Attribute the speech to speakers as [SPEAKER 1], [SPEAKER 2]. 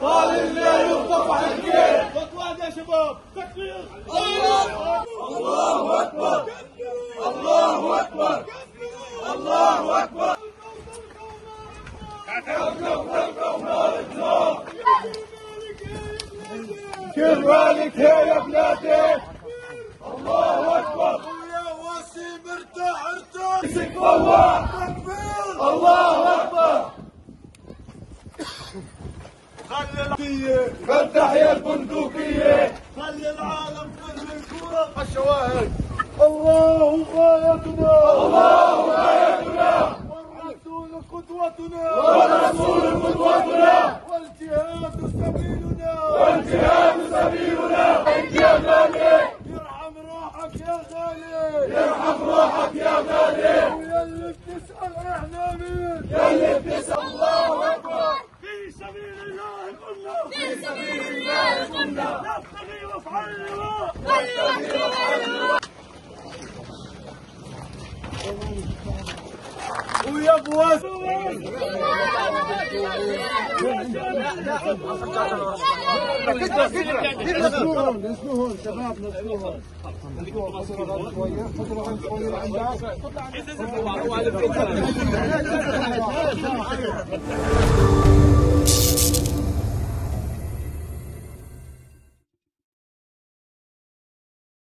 [SPEAKER 1] طال الليل وطفح الكيل
[SPEAKER 2] خطوات يا شباب تكبير
[SPEAKER 1] الله أكبر. الله أكبر الله أكبر كيف مالك يا بلادي الله. أكبر
[SPEAKER 2] يا وسيم ارتاح ارتاح
[SPEAKER 1] مسك الله
[SPEAKER 2] تكبير
[SPEAKER 1] الله أكبر
[SPEAKER 2] خلي
[SPEAKER 1] فتح يا البندقية.
[SPEAKER 2] خلي العالم كله يشوف الشواهد. الله غايتنا.
[SPEAKER 1] الله غايتنا.
[SPEAKER 2] والرسول قدوتنا.
[SPEAKER 1] والرسول قدوتنا.
[SPEAKER 2] والجهاد سبيلنا.
[SPEAKER 1] والجهاد سبيلنا. يا غالي
[SPEAKER 2] يرحم روحك يا غالي.
[SPEAKER 1] يرحم روحك يا غالي.
[SPEAKER 2] سبيل الله ويا